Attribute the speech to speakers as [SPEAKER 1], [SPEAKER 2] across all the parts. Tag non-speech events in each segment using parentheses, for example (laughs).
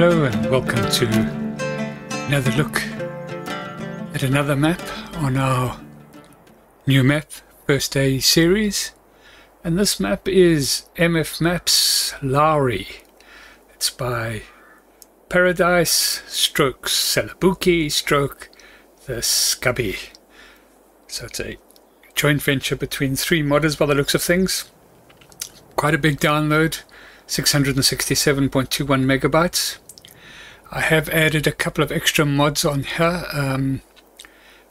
[SPEAKER 1] Hello and welcome to another look at another map on our new map first day series and this map is MF Maps Lowery. It's by Paradise Strokes Salabuki Stroke the Scubby. So it's a joint venture between three modders by the looks of things. Quite a big download, 667.21 megabytes. I have added a couple of extra mods on here. Um,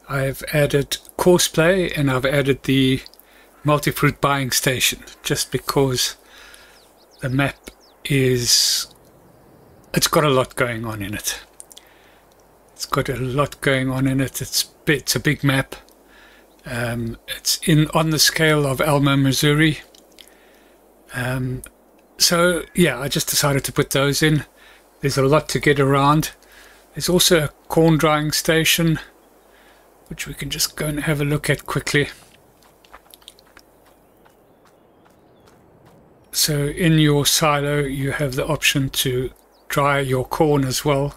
[SPEAKER 1] I've added Courseplay and I've added the multi-fruit buying station just because the map is it's got a lot going on in it. It's got a lot going on in it. It's it's a big map. Um, it's in on the scale of Alma, Missouri. Um, so yeah, I just decided to put those in. There's a lot to get around. There's also a corn drying station, which we can just go and have a look at quickly. So in your silo, you have the option to dry your corn as well.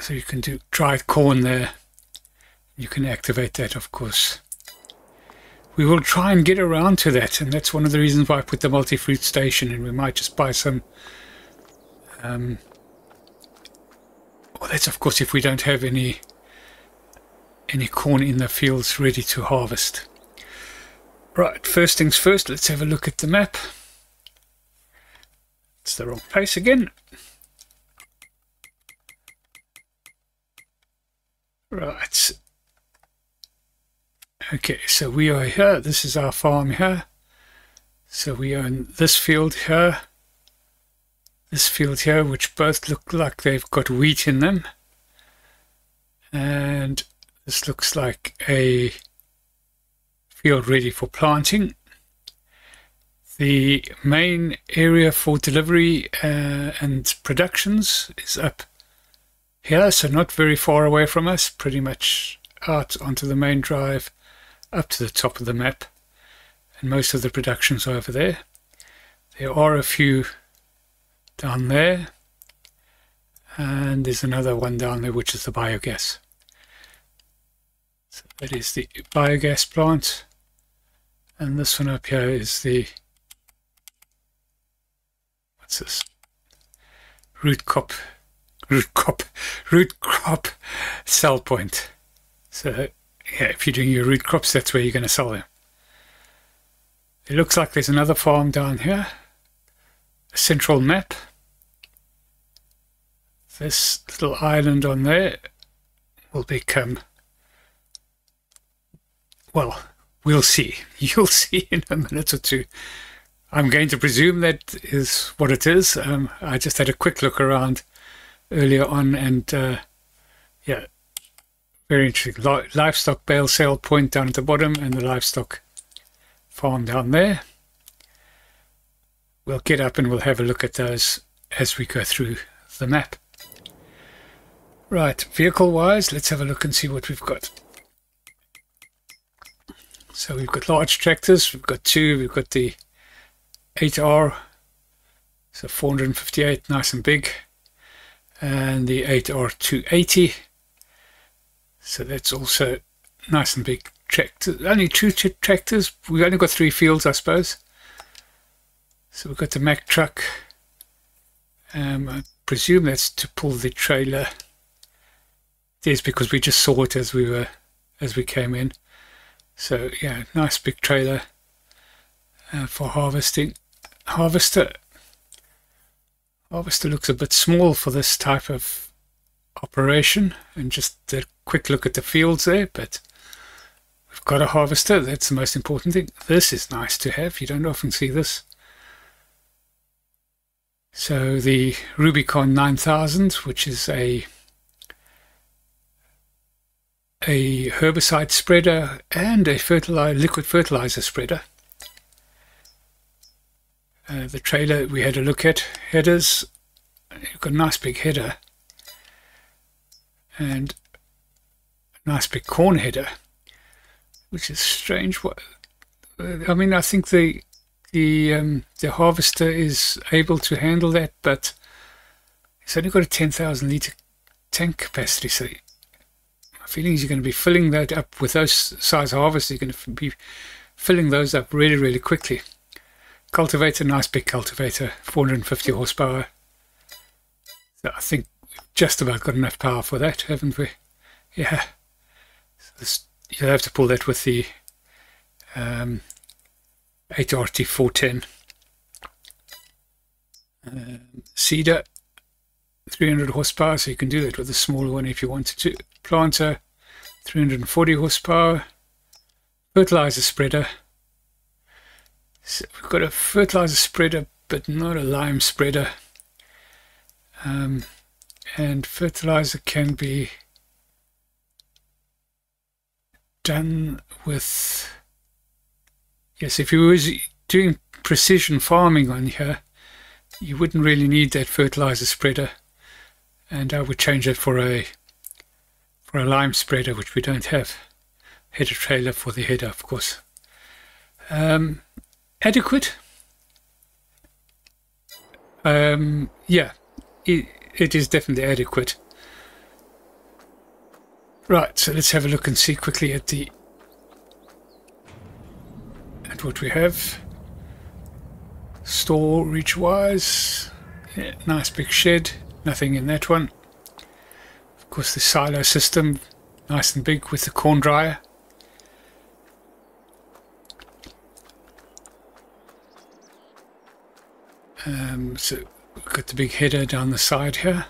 [SPEAKER 1] So you can do dried corn there. You can activate that, of course. We will try and get around to that, and that's one of the reasons why I put the multi-fruit station in. We might just buy some... Um, well, that's of course if we don't have any any corn in the fields ready to harvest. Right, first things first, let's have a look at the map. It's the wrong place again. Right. Okay, so we are here. This is our farm here. So we own this field here, this field here, which both look like they've got wheat in them. And this looks like a field ready for planting. The main area for delivery uh, and productions is up here, so not very far away from us, pretty much out onto the main drive, up to the top of the map. And most of the productions are over there. There are a few down there. And there's another one down there, which is the biogas. So that is the biogas plant. And this one up here is the, what's this? Root crop root crop root crop sell point. So yeah, if you're doing your root crops, that's where you're going to sell them. It looks like there's another farm down here. A central map. This little island on there will become, well, we'll see. (laughs) You'll see in a minute or two. I'm going to presume that is what it is. Um, I just had a quick look around earlier on, and uh, yeah, very interesting. livestock bale sale point down at the bottom, and the livestock farm down there. We'll get up and we'll have a look at those as we go through the map. Right, vehicle-wise, let's have a look and see what we've got. So we've got large tractors, we've got two, we've got the 8R, so 458, nice and big and the 8R280 so that's also nice and big tractor only two tractors. We've only got three fields I suppose. So we've got the Mack truck. Um, I presume that's to pull the trailer. It is because we just saw it as we were as we came in. So yeah nice big trailer uh, for harvesting. Harvester. Harvester looks a bit small for this type of operation and just a quick look at the fields there but we've got a harvester. That's the most important thing. This is nice to have. You don't often see this. So the Rubicon 9000 which is a a herbicide spreader and a fertilizer, liquid fertilizer spreader. Uh, the trailer we had a look at headers. You've got a nice big header and a nice big corn header which is strange what I mean I think the the um, the harvester is able to handle that, but it's only got a 10,000 litre tank capacity, so my feeling is you're going to be filling that up with those size harvests, you're going to be filling those up really, really quickly. Cultivator, nice big cultivator, 450 horsepower. So I think just about got enough power for that, haven't we? Yeah. So this, you'll have to pull that with the um, 8RT410. Um, seeder 300 horsepower, so you can do that with a smaller one if you wanted to. Planter, 340 horsepower. Fertilizer spreader. So we've got a fertilizer spreader, but not a lime spreader. Um, and fertilizer can be done with yes if you was doing precision farming on here you wouldn't really need that fertilizer spreader. And I would change it for a for a lime spreader which we don't have. Header trailer for the header of course. Um, adequate? Um, yeah. It, it is definitely adequate right so let's have a look and see quickly at the at what we have storage wise yeah, nice big shed nothing in that one. Of course the silo system, nice and big with the corn dryer. Um, so got the big header down the side here.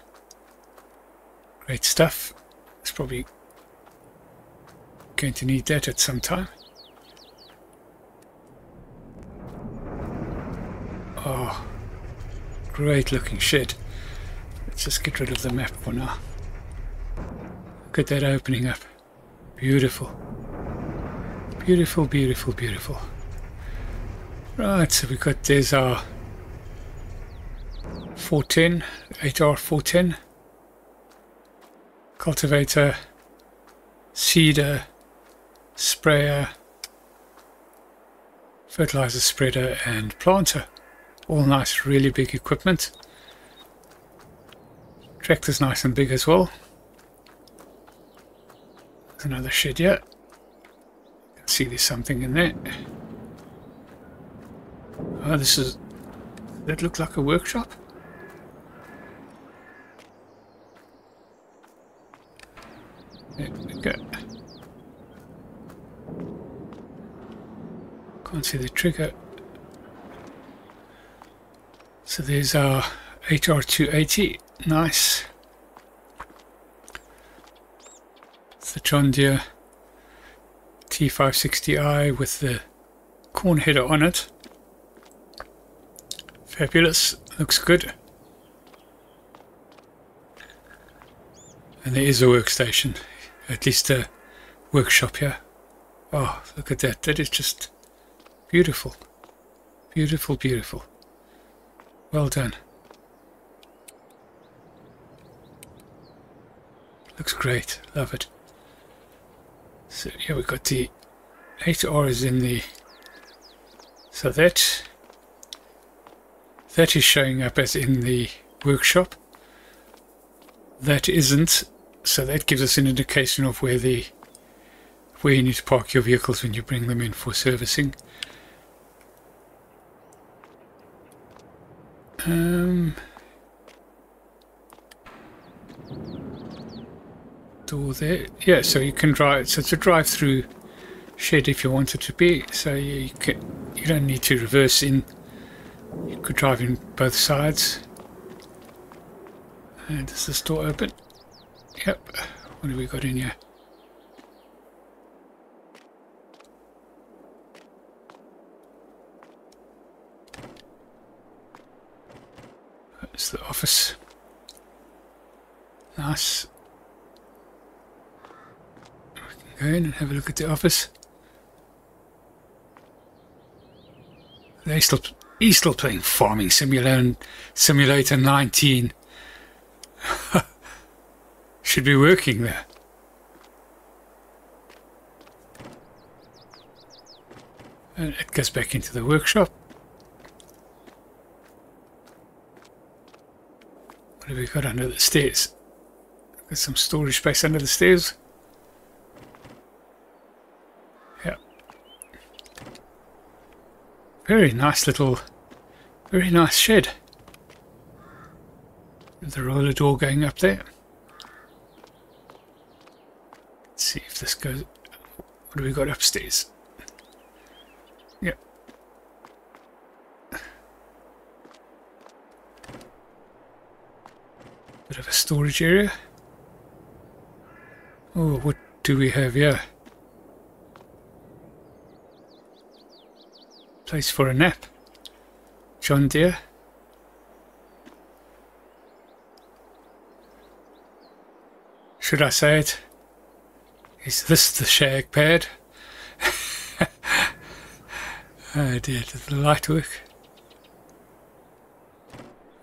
[SPEAKER 1] Great stuff. It's probably going to need that at some time. Oh, great looking shed. Let's just get rid of the map for now. Look at that opening up. Beautiful. Beautiful, beautiful, beautiful. Right, so we've got, there's our 410, 8R 410. Cultivator, seeder, sprayer, fertilizer spreader and planter. All nice, really big equipment. Tractor's nice and big as well. There's another shed yet. See there's something in there. Oh, this is... that look like a workshop? There we go. Can't see the trigger. So there's our 8R280. Nice. It's the John Deere T560i with the corn header on it. Fabulous. Looks good. And there is a workstation, at least a workshop here. Oh, look at that. That is just beautiful. Beautiful, beautiful. Well done. Looks great. Love it. So yeah, we've got the 8R is in the... So that... That is showing up as in the workshop. That isn't. So that gives us an indication of where the where you need to park your vehicles when you bring them in for servicing. Um, door there. Yeah, so you can drive. So it's a drive-through shed if you want it to be. So you can, you don't need to reverse in. You could drive in both sides. And does this door open? Yep. What have we got in here? It's the office. Nice. Go in and have a look at the office. They still, he's still playing Farming Simulator, Simulator 19. (laughs) should be working there. And it goes back into the workshop. What have we got under the stairs? There's some storage space under the stairs. Yeah. Very nice little, very nice shed. There's a roller door going up there. Let's see if this goes. What do we got upstairs? Yep. Bit of a storage area. Oh, what do we have here? Place for a nap. John Deere. Should I say it? Is this the shag pad? (laughs) oh dear, does the light work?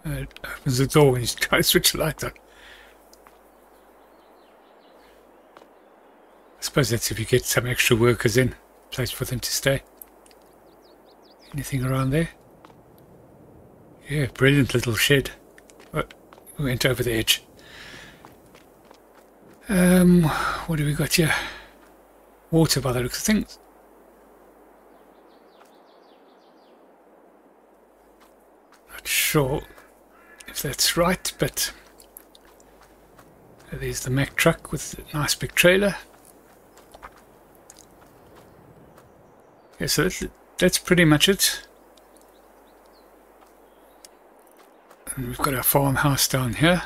[SPEAKER 1] Uh, it opens the door when you try to switch the light on. I suppose that's if you get some extra workers in, place for them to stay. Anything around there? Yeah, brilliant little shed. Oh, went over the edge. Um, what do we got here? Water by the looks of things. Not sure if that's right, but there's the Mack truck with a nice big trailer. Yeah, so that's, that's pretty much it. And we've got our farmhouse down here.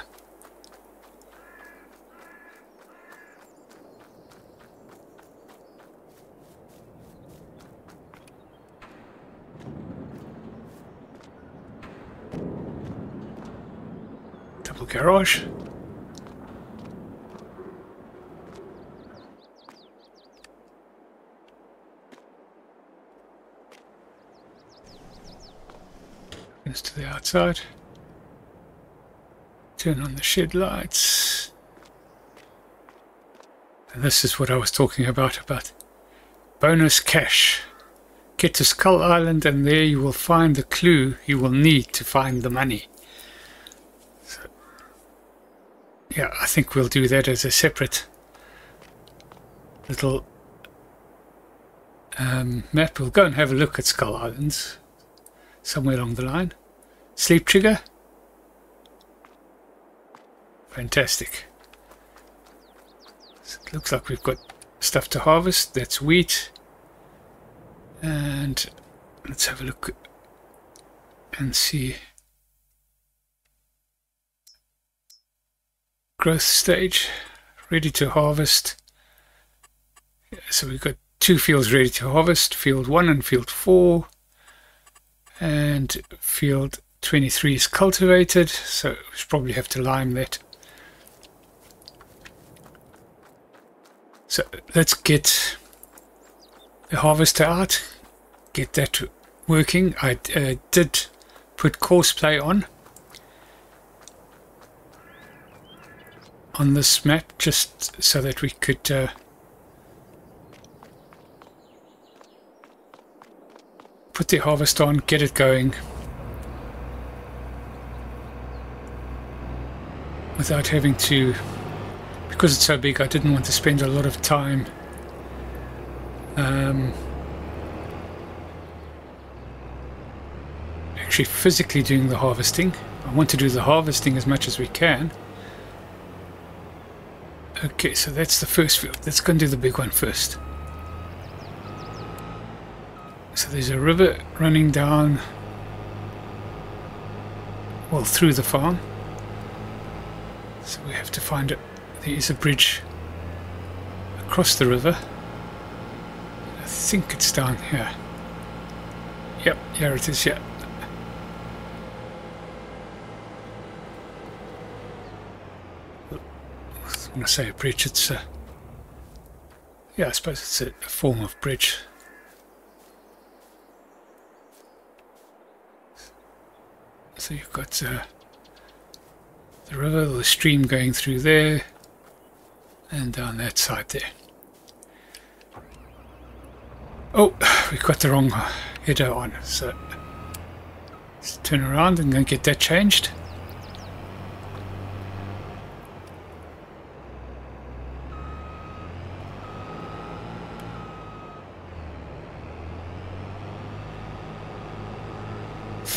[SPEAKER 1] Opens to the outside. Turn on the shed lights. And this is what I was talking about, about bonus cash. Get to Skull Island and there you will find the clue you will need to find the money. Yeah, I think we'll do that as a separate little um, map. We'll go and have a look at Skull Islands somewhere along the line. Sleep trigger. Fantastic. So it looks like we've got stuff to harvest. That's wheat. And let's have a look and see growth stage, ready to harvest. So we've got two fields ready to harvest, field 1 and field 4. And field 23 is cultivated, so we should probably have to lime that. So let's get the harvester out, get that working. I uh, did put courseplay on on this map just so that we could uh, put the harvest on, get it going without having to because it's so big I didn't want to spend a lot of time um, actually physically doing the harvesting. I want to do the harvesting as much as we can Okay, so that's the first field. Let's go and do the big one first. So there's a river running down, well, through the farm. So we have to find it. There is a bridge across the river. I think it's down here. Yep, here it is, yeah. When I say a bridge, it's a yeah, I suppose it's a, a form of bridge. So you've got uh, the river, the stream going through there, and down that side there. Oh, (sighs) we've got the wrong header on, so let's turn around and get that changed.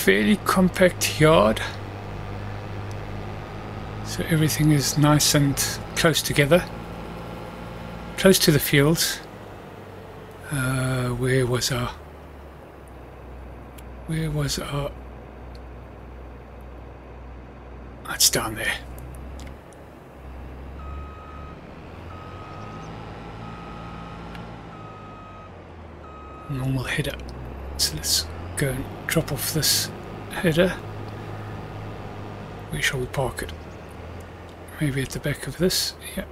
[SPEAKER 1] Fairly compact yard. So everything is nice and close together. Close to the fields. Uh, where was our... Where was our... That's down there. Normal header. So let's go and drop off this header. Where shall we park it? Maybe at the back of this? Yeah.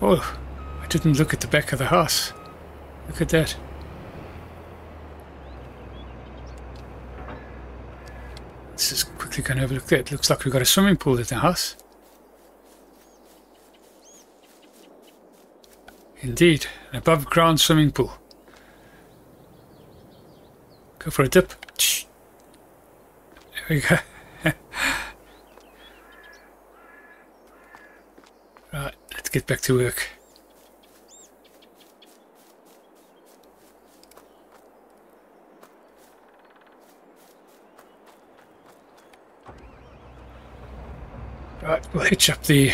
[SPEAKER 1] Oh, I didn't look at the back of the house. Look at that. Let's just quickly go and have a look looks like we've got a swimming pool at the house. Indeed, an above ground swimming pool. Go for a dip. There we go. (laughs) right, let's get back to work. Right, we'll hitch up the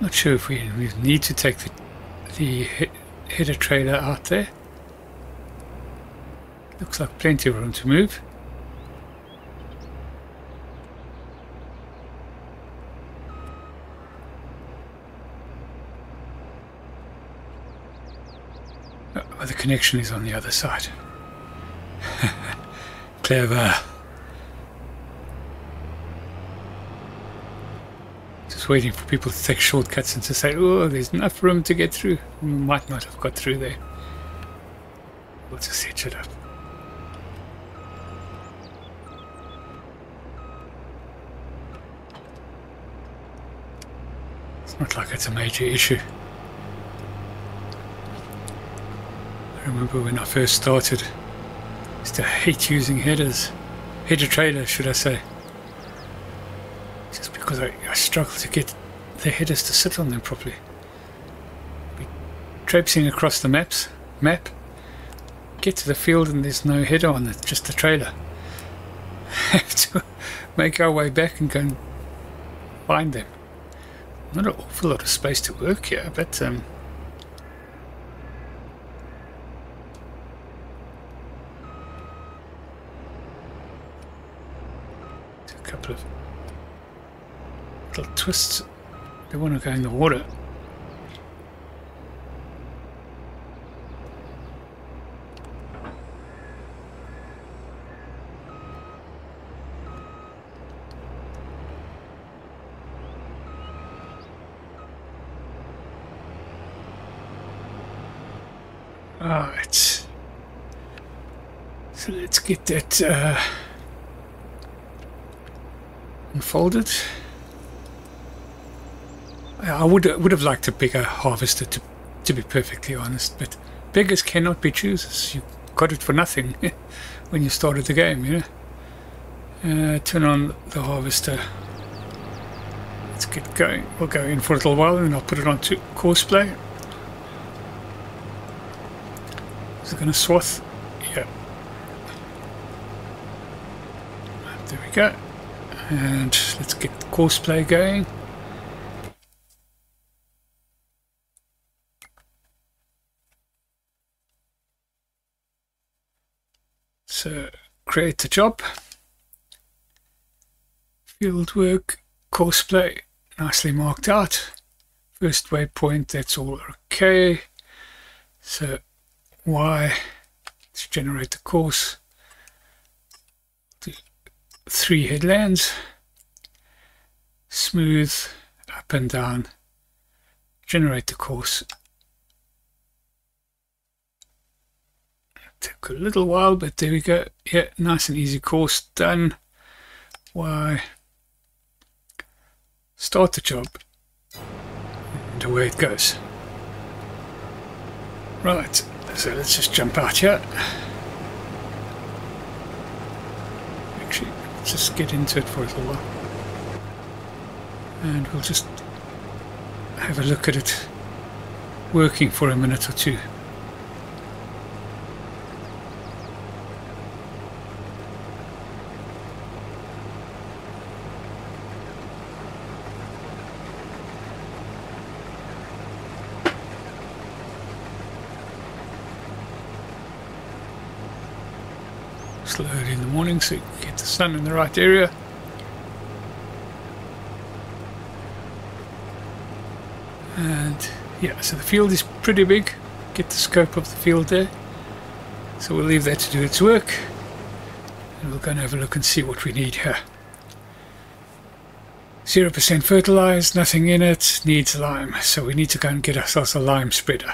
[SPEAKER 1] Not sure if we, we need to take the, the header trailer out there. Looks like plenty of room to move. Oh, the connection is on the other side. (laughs) Clever. Waiting for people to take shortcuts and to say, oh, there's enough room to get through. We might not have got through there. We'll just hitch it up. It's not like it's a major issue. I remember when I first started, I used to hate using headers. Header trailers, should I say because I, I struggle to get the headers to sit on them properly. Be traipsing across the maps, map, get to the field and there's no header on it, just the trailer. (laughs) Have to make our way back and go and find them. Not an awful lot of space to work here, but um, a couple of little twists. They want to go in the water. Alright. So let's get that uh, unfolded. I would would have liked a bigger harvester to to be perfectly honest, but beggars cannot be choosers. You got it for nothing (laughs) when you started the game, you know. Uh, turn on the harvester. Let's get going. We'll go in for a little while and I'll put it on to course play. Is it going to swath? Yeah. There we go. And let's get course play going. So create the job, field work, courseplay, nicely marked out. First waypoint, that's all okay. So Y, let's generate the course. three headlands, smooth, up and down, generate the course Took a little while, but there we go. Yeah, nice and easy course done. Why? Start the job. And away it goes. Right, so let's just jump out here. Actually, let's just get into it for a little while. And we'll just have a look at it working for a minute or two. Slow in the morning so you get the sun in the right area. And yeah, so the field is pretty big. Get the scope of the field there. So we'll leave that to do its work. And we'll go and have a look and see what we need here. 0% fertilized, nothing in it, needs lime. So we need to go and get ourselves a lime spreader.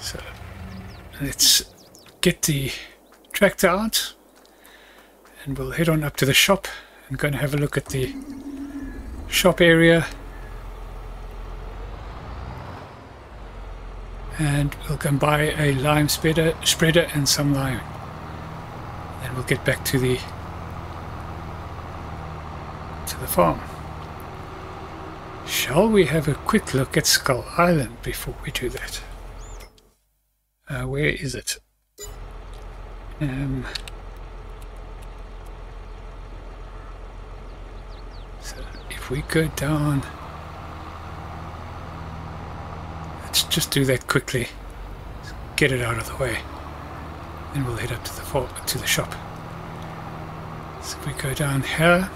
[SPEAKER 1] So let's get the tractor out and we'll head on up to the shop and go and have a look at the shop area and we'll go and buy a lime spreader, spreader and some lime. Then we'll get back to the to the farm. Shall we have a quick look at Skull Island before we do that? Uh, where is it? Um, so if we go down Let's just do that quickly. Get it out of the way. Then we'll head up to the to the shop. So if we go down here.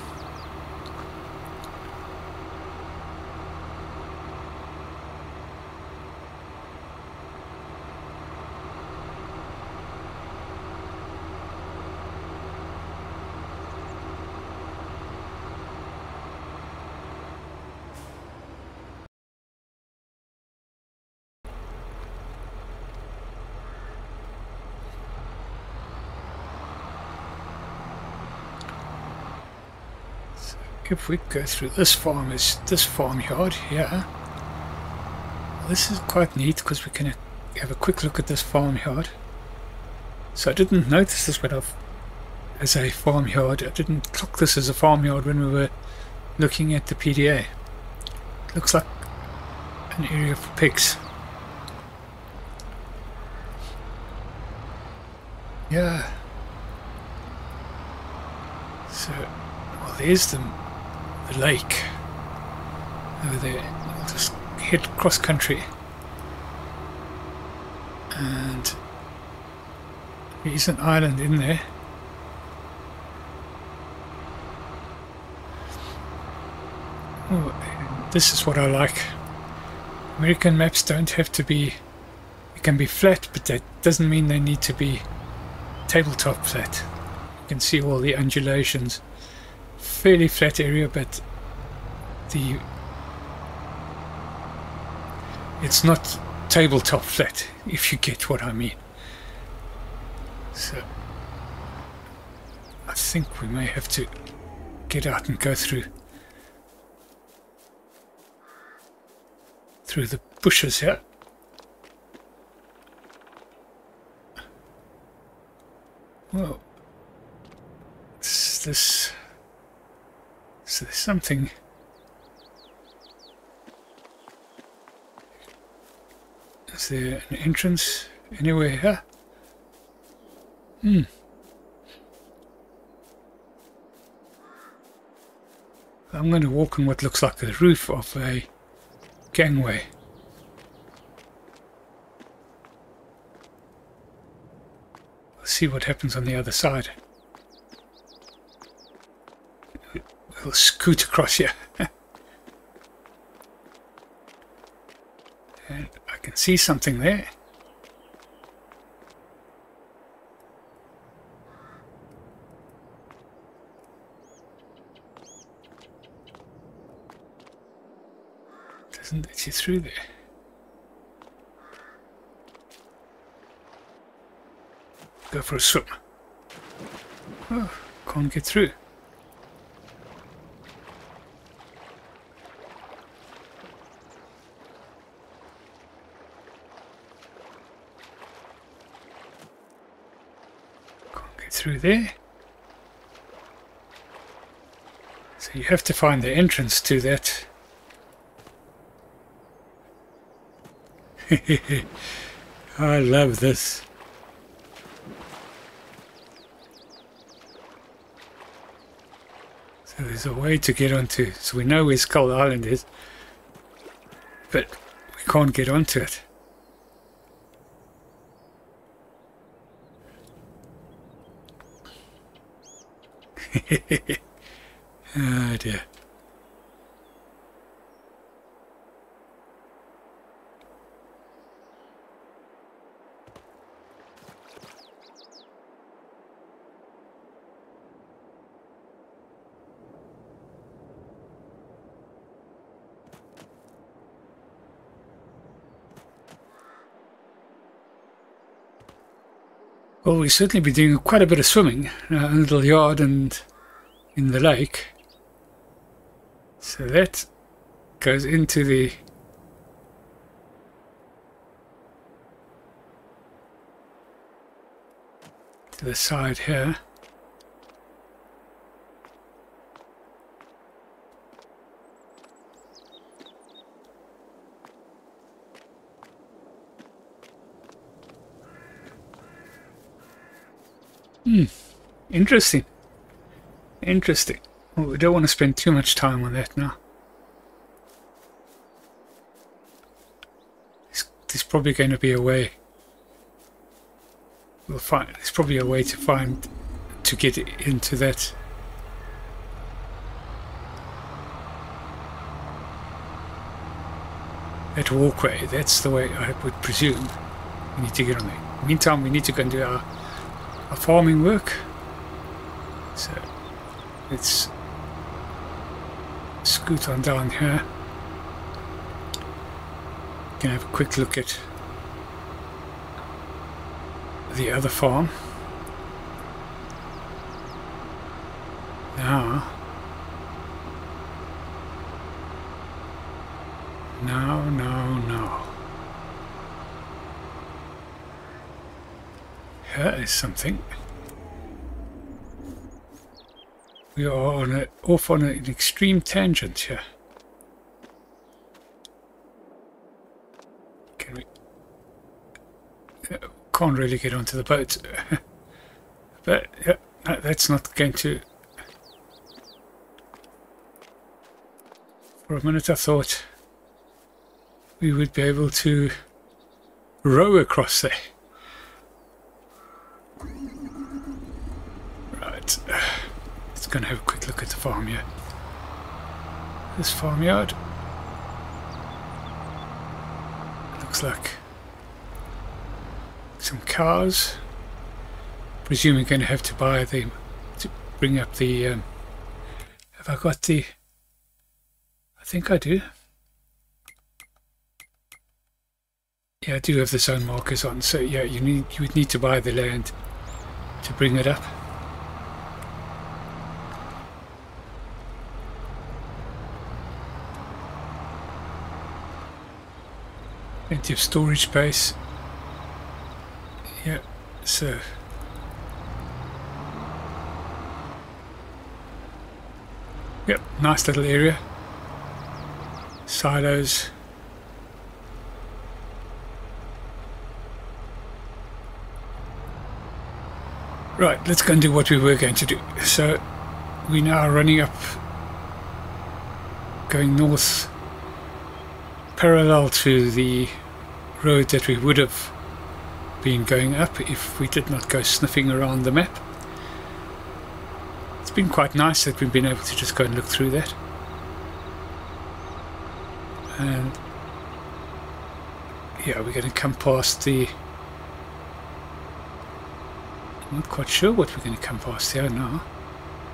[SPEAKER 1] If we go through this farm is this farmyard here. This is quite neat because we can have a quick look at this farmyard. So I didn't notice this went off as a farmyard. I didn't clock this as a farmyard when we were looking at the PDA it looks like an area for pigs. Yeah. So well there's the lake over there. I'll just head cross country and there's an island in there. Oh, this is what I like. American maps don't have to be, they can be flat, but that doesn't mean they need to be tabletop flat. You can see all the undulations fairly flat area, but the it's not tabletop flat, if you get what I mean. So I think we may have to get out and go through through the bushes here. Well, this so there's something... Is there an entrance anywhere here? Hmm. I'm going to walk on what looks like the roof of a gangway. Let's see what happens on the other side. We'll scoot across here. (laughs) and I can see something there. Doesn't let you through there. Go for a swim. Oh, can't get through. Through there. So you have to find the entrance to that (laughs) I love this. So there's a way to get onto, so we know where Skull Island is, but we can't get onto it. Oh dear. Well, we certainly be doing quite a bit of swimming in a little yard and in the lake. So that goes into the to the side here. Hmm. Interesting. Interesting. Well, we don't want to spend too much time on that now. There's, probably going to be a way. We'll find. There's probably a way to find to get into that. That walkway. That's the way I would presume. We need to get on there. Meantime, we need to go and do our a farming work. So let's scoot on down here. Can have a quick look at the other farm. Now, no, no, no. Here is something. We are on a, off on an extreme tangent here. Can we... Uh, can't really get onto the boat. (laughs) but that's not going to... For a minute I thought we would be able to row across there. Right, let's go and have a quick look at the farmyard. This farmyard looks like some cars. Presuming going to have to buy them to bring up the. Um, have I got the? I think I do. Yeah, I do have the zone markers on, so yeah, you need you would need to buy the land to bring it up. Plenty of storage space. Yeah, so Yep, nice little area. Silos. Right, let's go and do what we were going to do. So we now are running up, going north, parallel to the road that we would have been going up if we did not go sniffing around the map. It's been quite nice that we've been able to just go and look through that. And yeah, we're going to come past the I'm not quite sure what we're going to come past here now.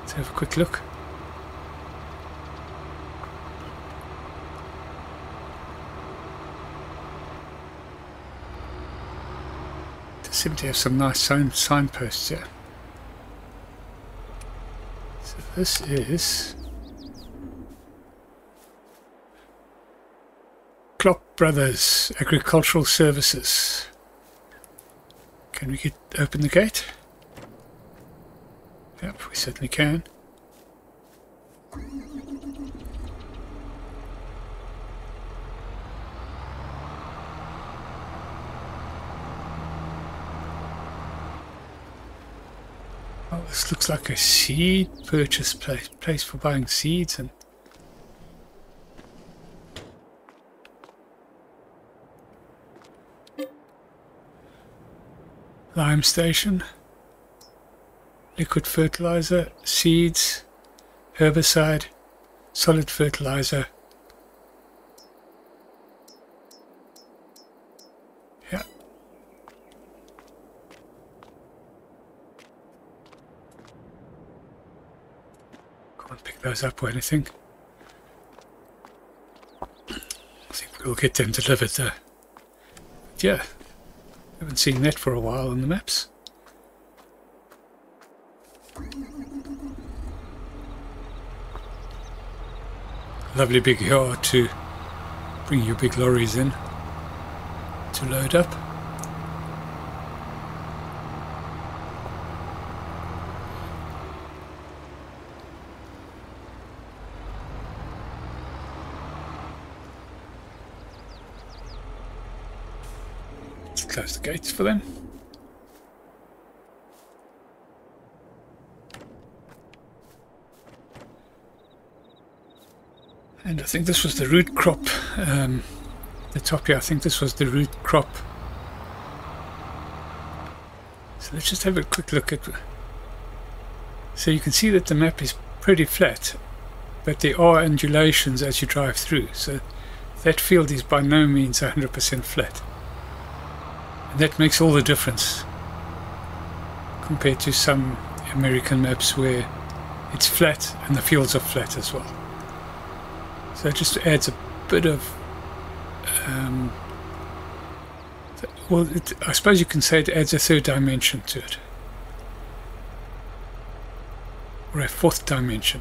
[SPEAKER 1] Let's have a quick look. Seem to have some nice sign signposts here. So this is Klock Brothers Agricultural Services. Can we get open the gate? Yep, we certainly can. This looks like a seed purchase place, place for buying seeds and lime station, liquid fertilizer, seeds, herbicide, solid fertilizer. Yeah. Those up or anything. I think we'll get them delivered though. Yeah. Haven't seen that for a while on the maps. Lovely big yard to bring your big lorries in to load up. Let's close the gates for them. And I think this was the root crop. Um, the top here, I think this was the root crop. So let's just have a quick look at... So you can see that the map is pretty flat, but there are undulations as you drive through. So that field is by no means 100% flat. That makes all the difference compared to some American maps where it's flat and the fields are flat as well. So it just adds a bit of, um, well, it, I suppose you can say it adds a third dimension to it. Or a fourth dimension.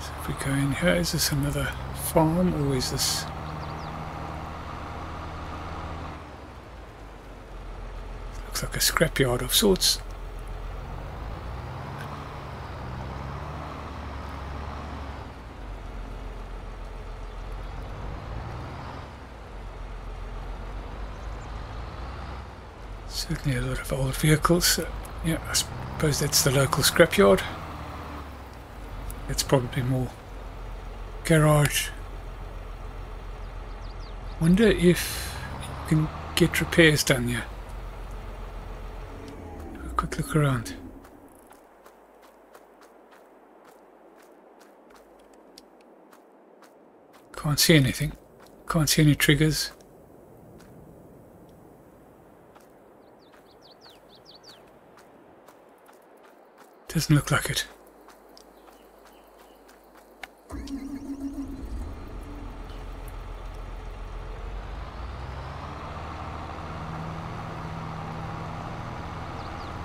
[SPEAKER 1] So if we go in here, is this another farm or is this... Looks like a scrapyard of sorts. Certainly a lot of old vehicles. Uh, yeah, I suppose that's the local scrapyard. It's probably more garage. Wonder if you can get repairs done here. Quick look around. Can't see anything. Can't see any triggers. Doesn't look like it.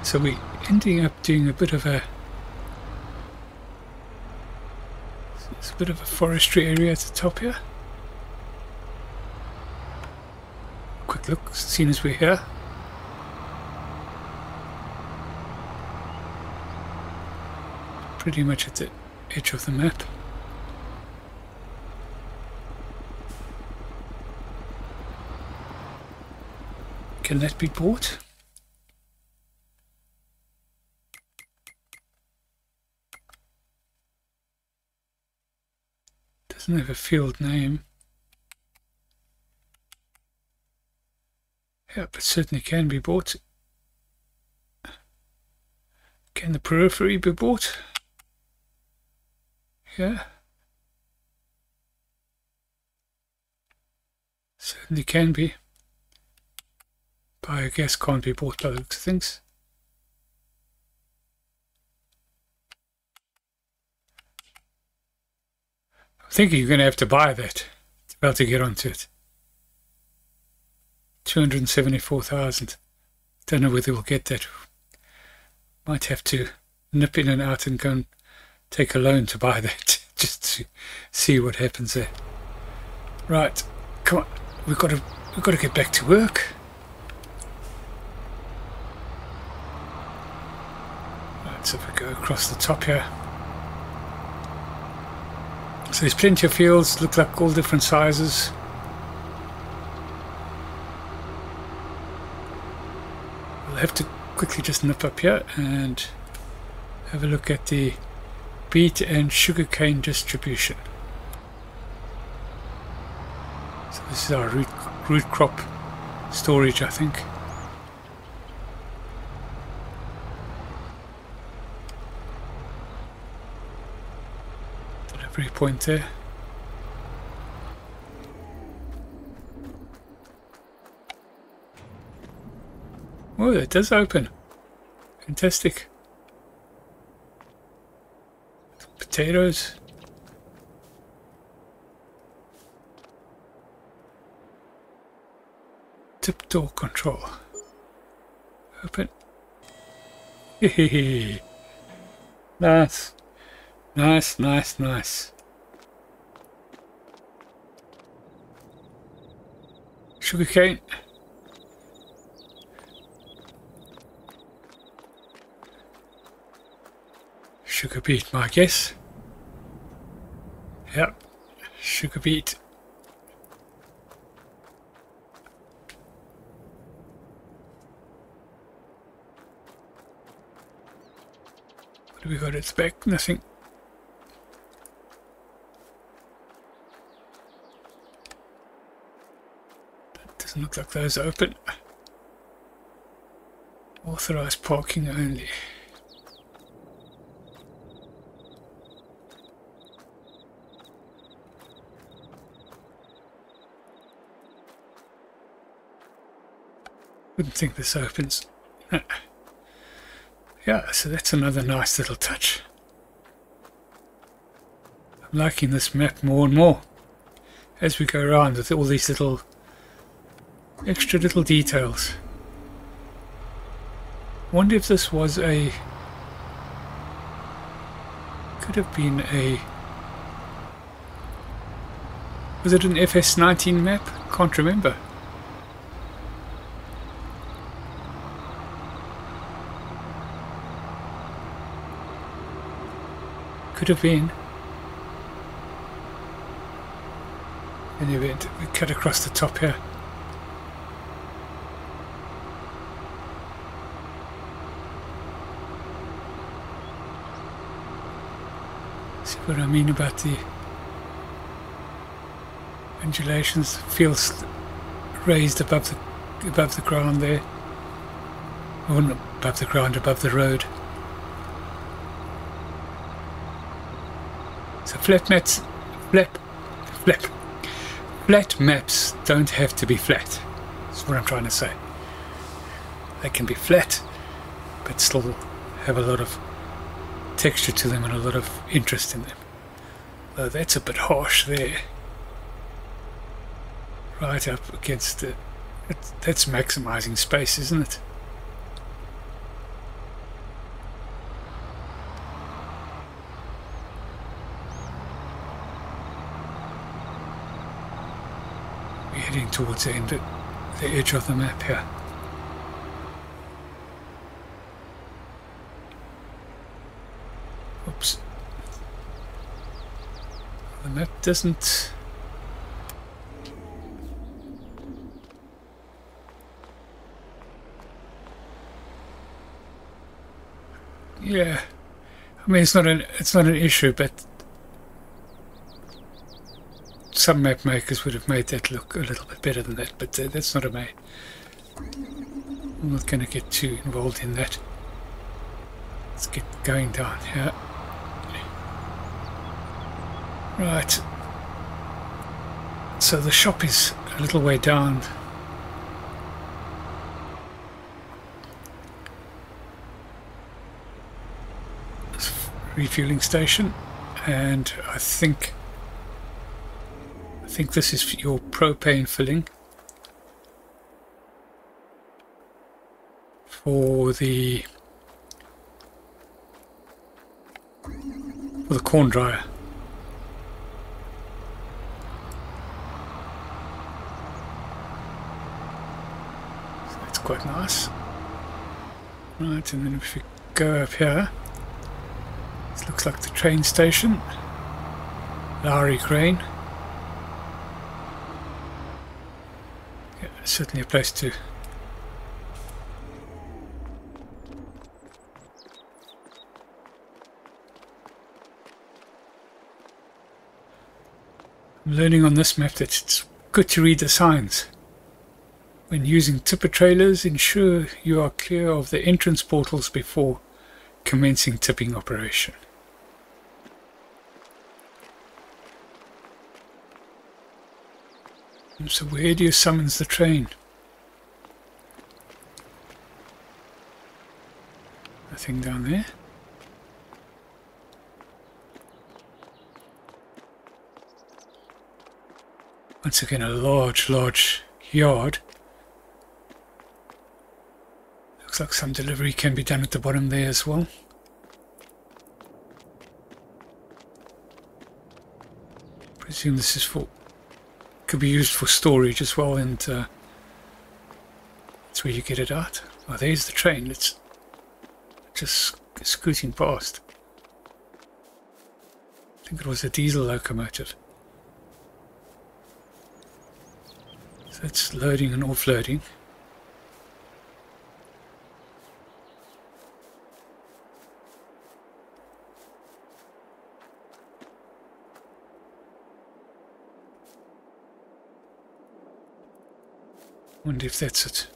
[SPEAKER 1] So we ending up doing a bit of a it's a bit of a forestry area at the top here. Quick look, seeing as we're here. pretty much at the edge of the map. Can that be bought? Doesn't have a field name. Yeah, but certainly can be bought. Can the periphery be bought? Yeah. Certainly can be. Biogas can't be bought by of things. Thinking you're going to have to buy that be able to get onto it. 274,000. Don't know whether we'll get that. Might have to nip in and out and go and take a loan to buy that (laughs) just to see what happens there. Right, come on, we've got to we've got to get back to work. So if we go across the top here. So there's plenty of fields, look like all different sizes. We'll have to quickly just nip up here and have a look at the beet and sugarcane distribution. So this is our root, root crop storage I think. Delivery point there. Oh, it does open. Fantastic. Potatoes. Tip door control. Open. (laughs) nice. Nice, nice, nice. Sugarcane. Sugar beet, my guess. Yep, sugar beet. What do we got the back? Nothing. Doesn't look like those open. Authorized parking only. Wouldn't think this opens. (laughs) yeah, so that's another nice little touch. I'm liking this map more and more as we go around with all these little extra little details. Wonder if this was a could have been a was it an FS19 map? Can't remember. Could have been. The event, we cut across the top here. What I mean about the undulations? Feels raised above the above the ground there. Or above the ground, above the road. So flat maps, flat, flat, flat maps don't have to be flat. That's what I'm trying to say. They can be flat, but still have a lot of texture to them and a lot of interest in them. Though that's a bit harsh there. Right up against the... That's maximizing space, isn't it? We're heading towards the end, the edge of the map here. Oops. The map doesn't... Yeah, I mean it's not an it's not an issue, but some map makers would have made that look a little bit better than that, but uh, that's not a me. I'm not going to get too involved in that. Let's get going down here. Right. So the shop is a little way down. Refueling station and I think I think this is your propane filling for the for the corn dryer. quite nice. Right, and then if we go up here, this looks like the train station. Lowery Crane. Yeah, certainly a place to I'm learning on this map that it's good to read the signs. When using tipper trailers, ensure you are clear of the entrance portals before commencing tipping operation. So where do you summons the train? Nothing down there. Once again a large, large yard. Looks like some delivery can be done at the bottom there as well. Presume this is for could be used for storage as well and uh, that's where you get it out. Oh there's the train, it's just scooting past. I think it was a diesel locomotive. So it's loading and offloading. Wonder if that's it.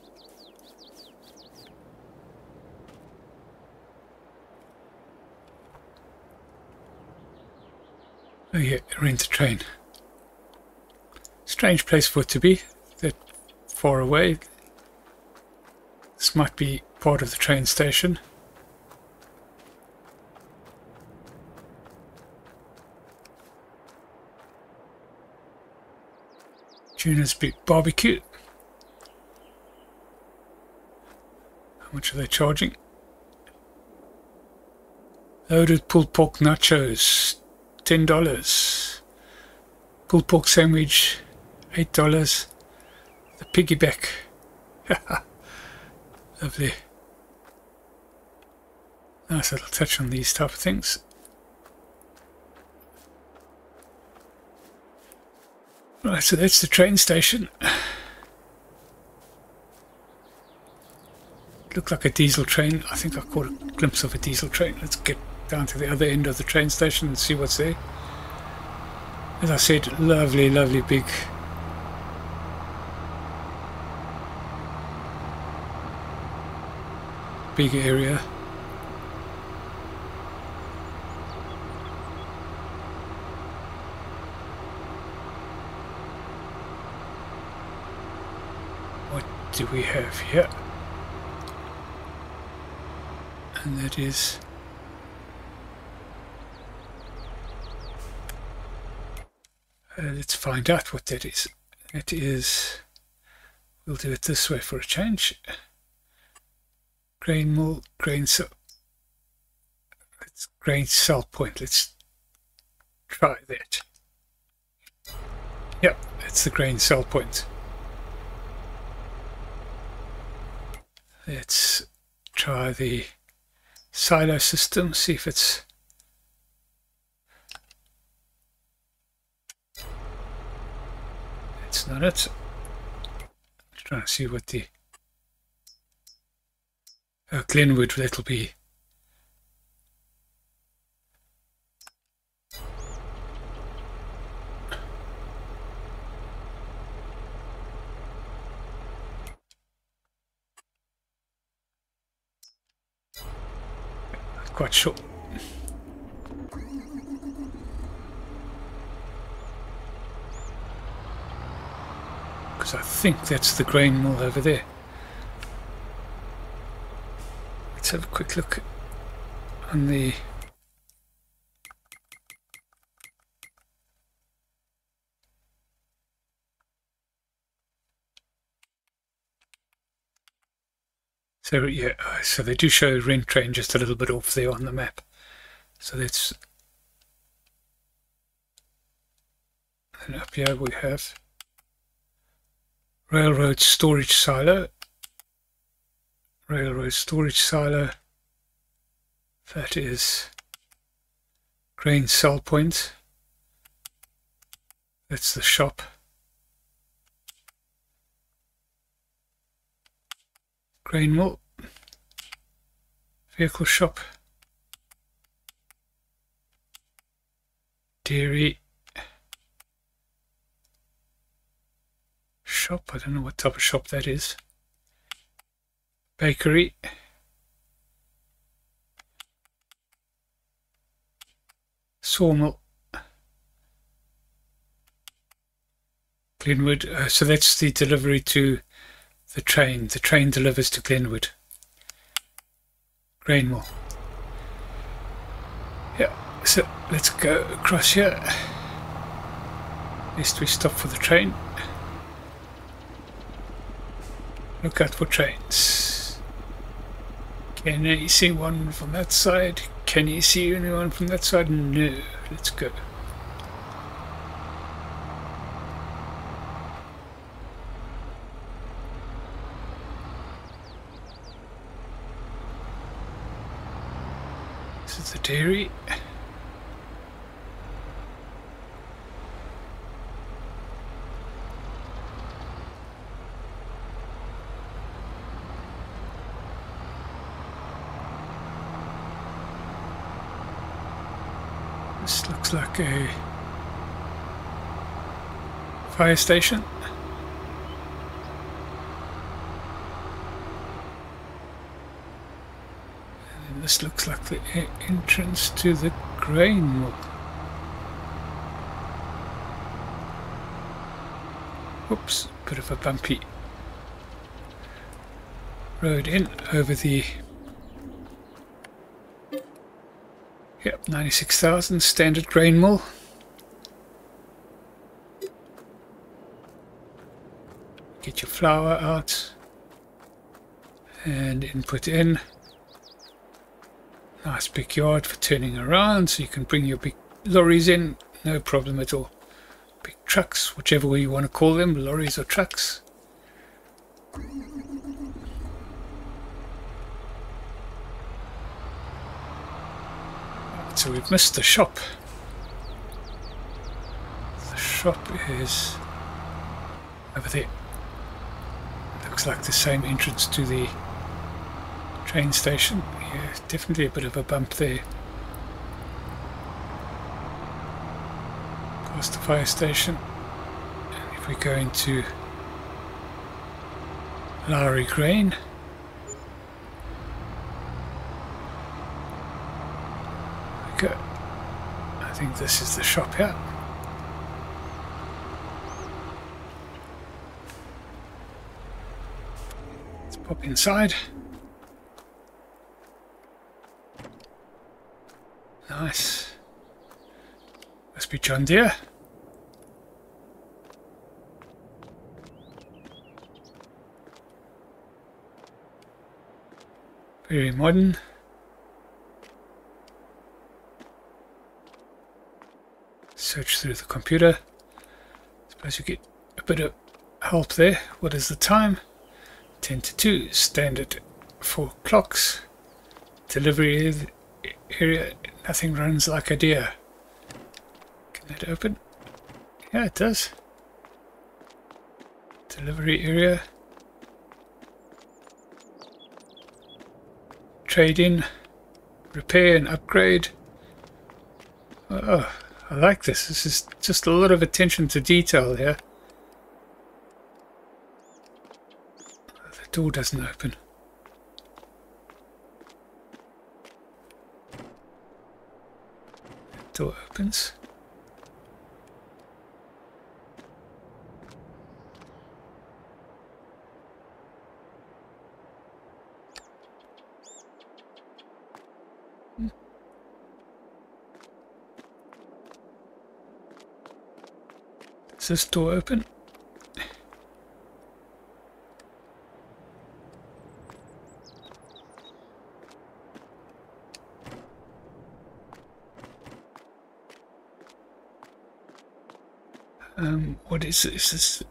[SPEAKER 1] Oh yeah, rent a train. Strange place for it to be, that far away. This might be part of the train station. Tuna's Barbecue. Much are they charging? Loaded pulled pork nachos, ten dollars. Pulled pork sandwich, eight dollars. The piggyback, (laughs) lovely. Nice little touch on these type of things. Right, so that's the train station. Looked like a diesel train. I think I caught a glimpse of a diesel train. Let's get down to the other end of the train station and see what's there. As I said, lovely, lovely big big area. What do we have here? And that is uh, let's find out what that is. It is we'll do it this way for a change. Grain mill grain cell it's grain sell point. Let's try that. Yep that's the grain sell point. Let's try the silo system, see if it's it's not it. I'm trying to see what the uh, Glenwood that'll be. Quite sure. Because I think that's the grain mill over there. Let's have a quick look on the So yeah, so they do show Rent Train just a little bit off there on the map. So that's and up here we have railroad storage silo. Railroad storage silo. That is grain sell point. That's the shop. Grain mill. Vehicle shop. Dairy. shop. I don't know what type of shop that is. Bakery. Sawmill. Glenwood. Uh, so that's the delivery to the train. The train delivers to Glenwood. Mill. Yeah, so let's go across here. Lest we stop for the train. Look out for trains. Can you see one from that side? Can you see anyone from that side? No. Let's go. Dairy. This looks like a fire station. And this looks like the entrance to the grain mill. Oops, bit of a bumpy road in over the Yep, 96,000 standard grain mill. Get your flour out and input in. Nice big yard for turning around so you can bring your big lorries in, no problem at all. Big trucks, whichever way you want to call them, lorries or trucks. So we've missed the shop. The shop is over there. Looks like the same entrance to the train station. Yeah, definitely a bit of a bump there. Past the fire station. And if we go into Lowery Grain, go. I think this is the shop here. Let's pop inside. Nice. Deere. Very modern. search through the computer. Suppose you get a bit of help there. What is the time? 10 to 2, standard for clocks. Delivery area, nothing runs like a Deere. That open? Yeah, it does. Delivery area. Trading. repair and upgrade. Oh, I like this. This is just a lot of attention to detail here. The door doesn't open. Door opens. Is this door open? Um, what is this? Is this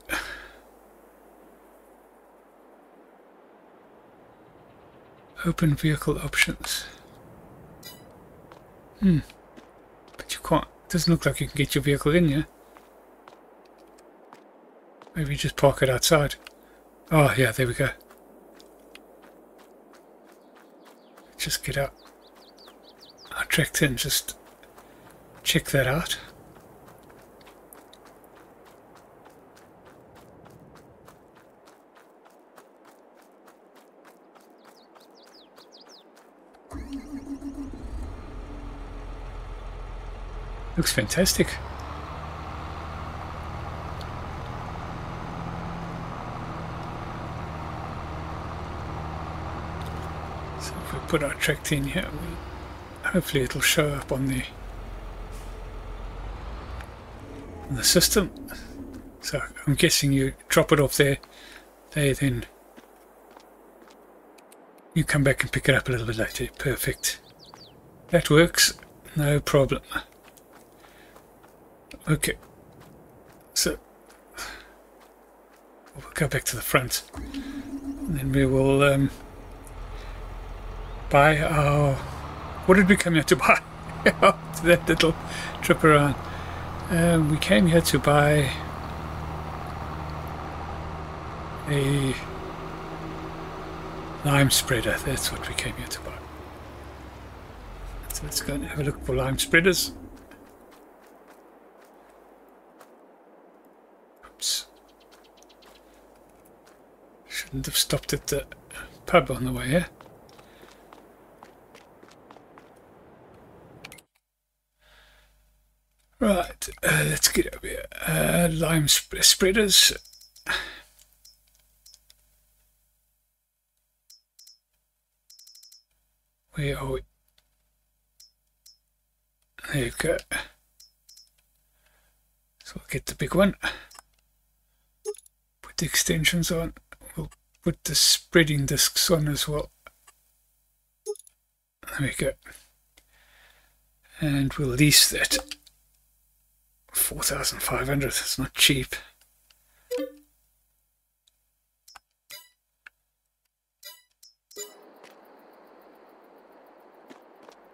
[SPEAKER 1] open vehicle options? Hmm. But you can't. Doesn't look like you can get your vehicle in here. Maybe just park it outside. Oh, yeah, there we go. Just get up. I tracked in, just check that out. Looks fantastic. Put our tract in here, hopefully it'll show up on the on the system. So I'm guessing you drop it off there, there then you come back and pick it up a little bit later. Perfect. That works, no problem. Okay, so we'll go back to the front and then we will um, buy our what did we come here to buy? (laughs) That little trip around. Um, we came here to buy a lime spreader. That's what we came here to buy. So let's go and have a look for lime spreaders. Oops. Shouldn't have stopped at the pub on the way here. Right, uh, let's get over here. Uh, lime sp spreaders. Where are we? There you go. So we'll get the big one. Put the extensions on We'll put the spreading discs on as well. There we go. And we'll lease that. 4,500, it's not cheap.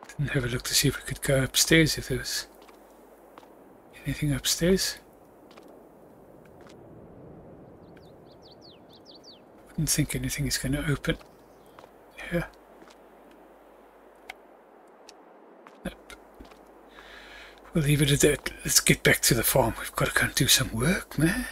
[SPEAKER 1] Didn't have a look to see if we could go upstairs if there was anything upstairs. don't think anything is going to open here. Nope. We'll leave it at that. Let's get back to the farm. We've got to go and do some work, man.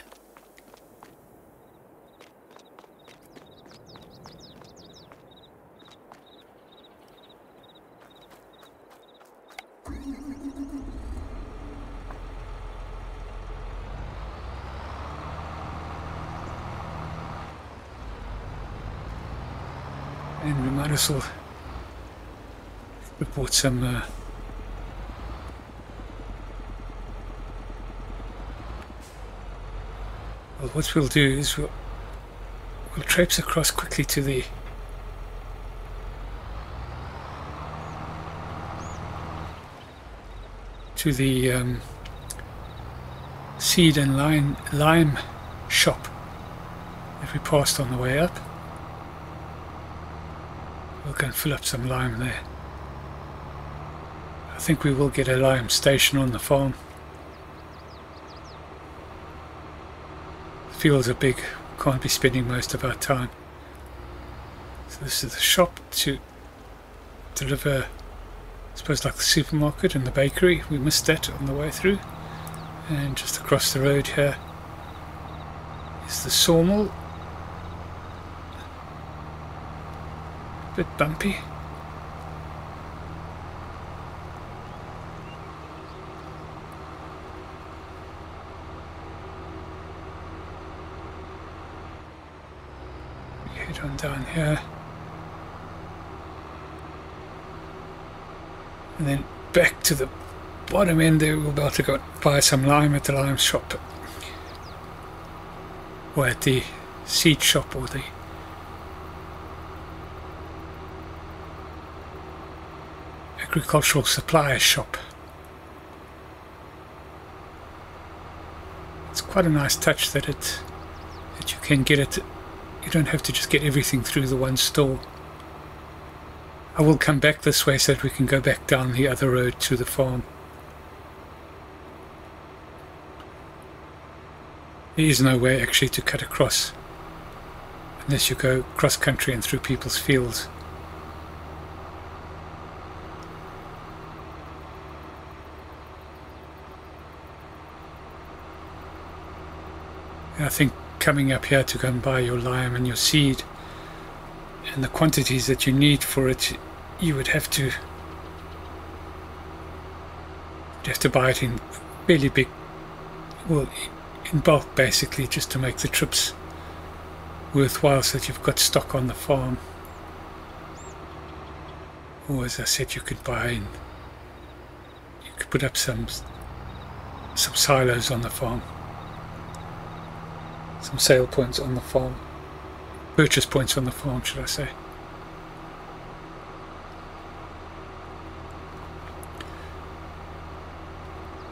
[SPEAKER 1] Russell report some uh, well what we'll do is we'll, we'll traipse across quickly to the to the um, seed and lime, lime shop that we passed on the way up We'll go and fill up some lime there. I think we will get a lime station on the farm. Fields are big, can't be spending most of our time. So this is the shop to deliver, I suppose like the supermarket and the bakery. We missed that on the way through. And just across the road here is the sawmill A bit bumpy. Head on down here. And then back to the bottom end there we'll be able to go buy some lime at the lime shop or at the seed shop or the agricultural supplier shop. It's quite a nice touch that it that you can get it. You don't have to just get everything through the one store. I will come back this way so that we can go back down the other road to the farm. There is no way actually to cut across unless you go cross country and through people's fields. I think coming up here to go and buy your lime and your seed and the quantities that you need for it, you would have to have to buy it in really big, well, in bulk basically, just to make the trips worthwhile so that you've got stock on the farm. Or as I said, you could buy in, you could put up some some silos on the farm, some sale points on the farm, purchase points on the farm, should I say.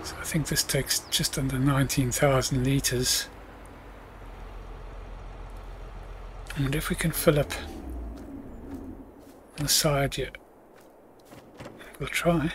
[SPEAKER 1] So I think this takes just under 19,000 litres. And if we can fill up the side yet, we'll try.